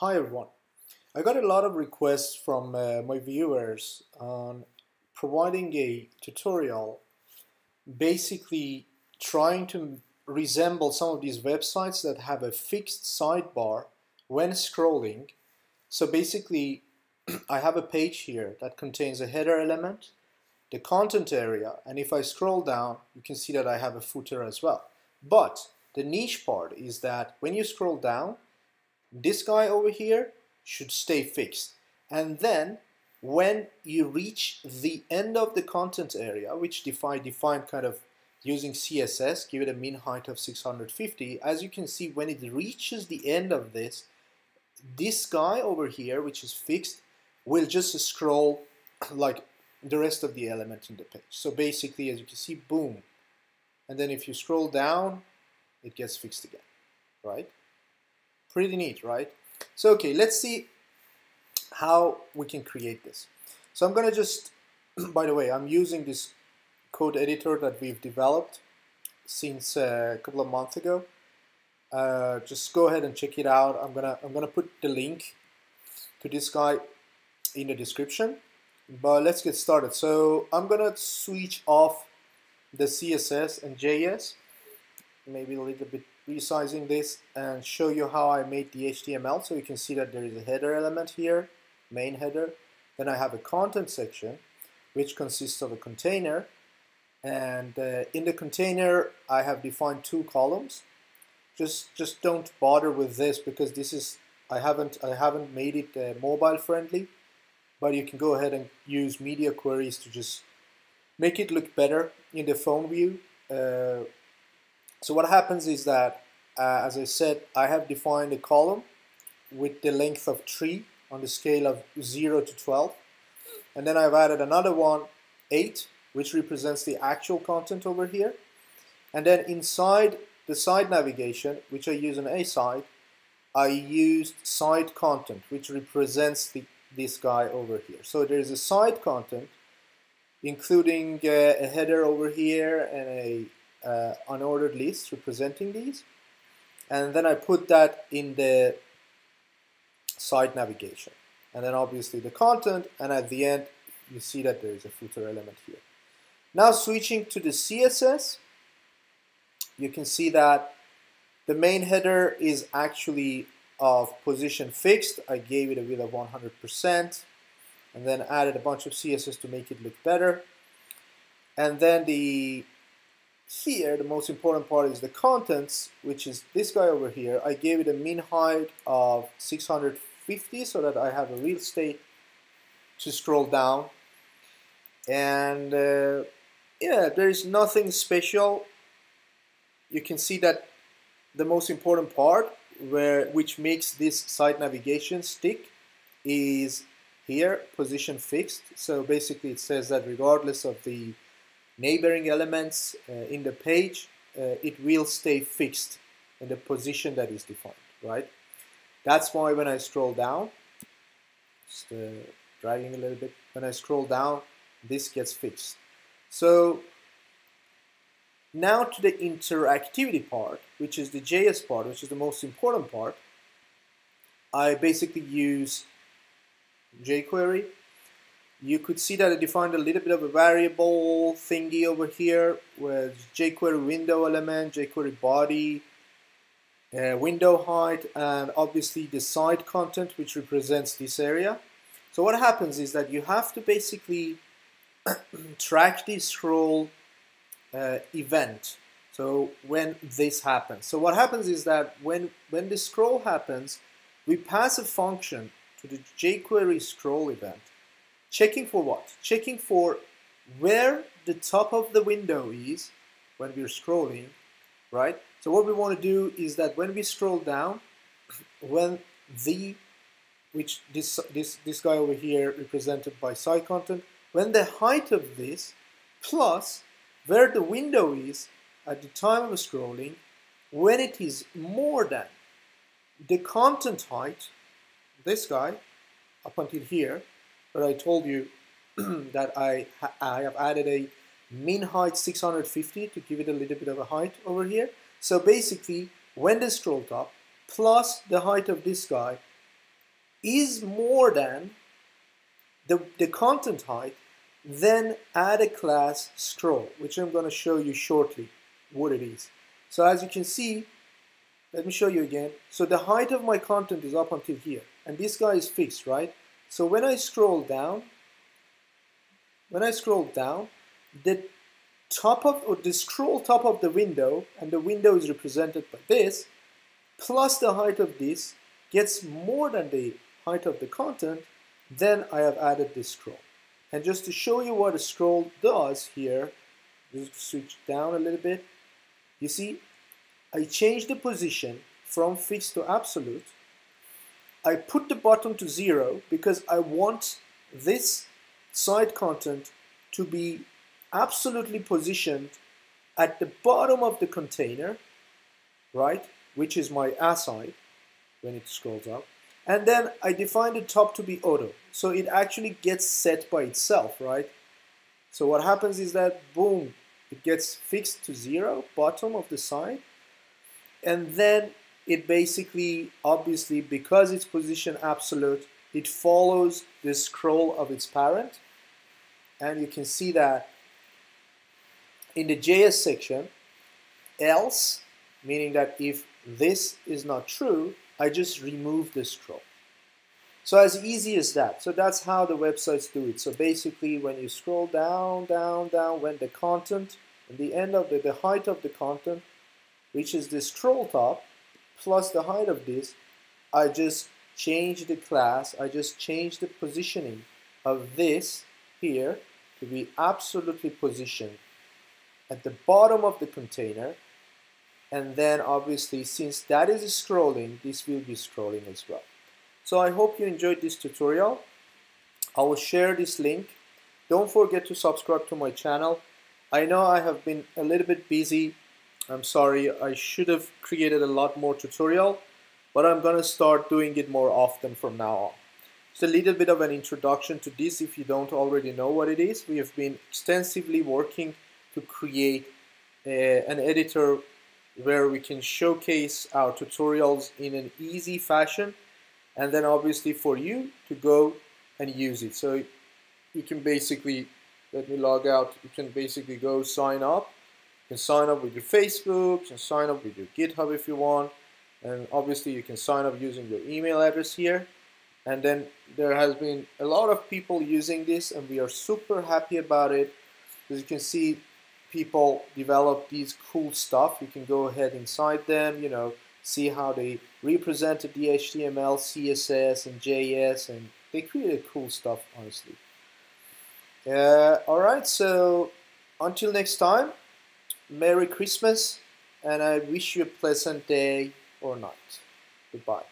Hi everyone. I got a lot of requests from uh, my viewers on providing a tutorial basically trying to resemble some of these websites that have a fixed sidebar when scrolling. So basically I have a page here that contains a header element, the content area, and if I scroll down you can see that I have a footer as well. But the niche part is that when you scroll down this guy over here should stay fixed. And then when you reach the end of the content area, which define define kind of using CSS, give it a min height of 650, as you can see, when it reaches the end of this, this guy over here, which is fixed, will just scroll like the rest of the element in the page. So basically, as you can see, boom. And then if you scroll down, it gets fixed again, right? Pretty neat, right? So, okay, let's see how we can create this. So I'm to just, by the way, I'm using this code editor that we've developed since uh, a couple of months ago. Uh, just go ahead and check it out. I'm gonna I'm gonna put the link to this guy in the description. But let's get started. So I'm gonna switch off the CSS and JS, maybe a little bit resizing this and show you how I made the HTML so you can see that there is a header element here, main header. Then I have a content section which consists of a container and uh, in the container I have defined two columns. Just just don't bother with this because this is I haven't I haven't made it uh, mobile friendly but you can go ahead and use media queries to just make it look better in the phone view. Uh, so what happens is that, uh, as I said, I have defined a column with the length of 3 on the scale of 0 to 12. And then I've added another one, 8, which represents the actual content over here. And then inside the side navigation, which I use on a side, I used side content, which represents the, this guy over here. So there's a side content, including uh, a header over here and a uh, unordered list representing these and then I put that in the side navigation and then obviously the content and at the end you see that there is a footer element here. Now switching to the CSS you can see that the main header is actually of position fixed. I gave it a width of 100% and then added a bunch of CSS to make it look better. And then the here, the most important part is the contents, which is this guy over here. I gave it a min height of 650 so that I have a real estate to scroll down. And uh, yeah, there is nothing special. You can see that the most important part where which makes this site navigation stick is here, position fixed. So basically it says that regardless of the neighboring elements uh, in the page, uh, it will stay fixed in the position that is defined, right? That's why when I scroll down, just uh, dragging a little bit, when I scroll down, this gets fixed. So now to the interactivity part, which is the JS part, which is the most important part. I basically use jQuery you could see that I defined a little bit of a variable thingy over here with jQuery window element, jQuery body, uh, window height, and obviously the side content which represents this area. So what happens is that you have to basically track the scroll uh, event. So when this happens. So what happens is that when, when the scroll happens, we pass a function to the jQuery scroll event Checking for what? Checking for where the top of the window is when we're scrolling, right? So what we want to do is that when we scroll down, when the, which this, this, this guy over here represented by side content, when the height of this plus where the window is at the time of scrolling, when it is more than the content height, this guy, up until here, but I told you that I, I have added a min height 650 to give it a little bit of a height over here. So basically, when the scroll top plus the height of this guy is more than the, the content height, then add a class scroll, which I'm going to show you shortly what it is. So as you can see, let me show you again. So the height of my content is up until here, and this guy is fixed, right? So when I scroll down, when I scroll down, the top of, or the scroll top of the window, and the window is represented by this, plus the height of this, gets more than the height of the content, then I have added this scroll. And just to show you what a scroll does here, just switch down a little bit, you see, I change the position from fixed to absolute. I put the bottom to zero because I want this side content to be absolutely positioned at the bottom of the container, right, which is my aside when it scrolls up. And then I define the top to be auto. So it actually gets set by itself, right? So what happens is that, boom, it gets fixed to zero, bottom of the side. And then it basically, obviously, because it's position absolute, it follows the scroll of its parent. And you can see that in the JS section, else, meaning that if this is not true, I just remove the scroll. So as easy as that. So that's how the websites do it. So basically when you scroll down, down, down, when the content, the end of the, the height of the content reaches the scroll top, plus the height of this, I just change the class, I just change the positioning of this here to be absolutely positioned at the bottom of the container. And then obviously since that is scrolling this will be scrolling as well. So I hope you enjoyed this tutorial. I will share this link. Don't forget to subscribe to my channel. I know I have been a little bit busy I'm sorry I should have created a lot more tutorial but I'm gonna start doing it more often from now on it's a little bit of an introduction to this if you don't already know what it is we have been extensively working to create uh, an editor where we can showcase our tutorials in an easy fashion and then obviously for you to go and use it. So you can basically, let me log out, you can basically go sign up. You can sign up with your Facebook, you can sign up with your GitHub if you want, and obviously you can sign up using your email address here. And then there has been a lot of people using this and we are super happy about it. As you can see, people develop these cool stuff. You can go ahead inside them, you know, see how they represented the HTML, CSS, and JS, and they created cool stuff, honestly. Uh, all right, so until next time, Merry Christmas, and I wish you a pleasant day or night. Goodbye.